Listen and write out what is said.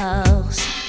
house.